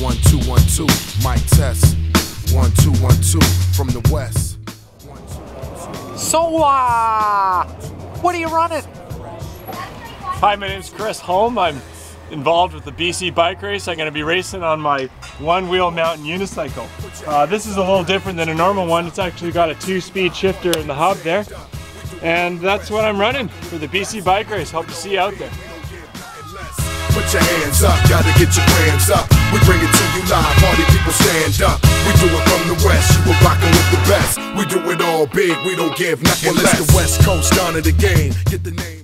two, mic test. One, two, one, two, from the west. So, uh, what are you running? Hi, my name's Kris Holm. I'm involved with the BC Bike Race. I'm going to be racing on my one-wheel mountain unicycle. Uh, this is a little different than a normal one. It's actually got a two-speed shifter in the hub there. And that's what I'm running for the BC Bike Race. Hope to see you out there. Put your hands up, gotta get your hands up. We bring it to you live, party people stand up. We do it from the west, you were rocking with the best. We do it all big, we don't give nothing well, less. The west coast down of the game. Get the name.